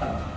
uh.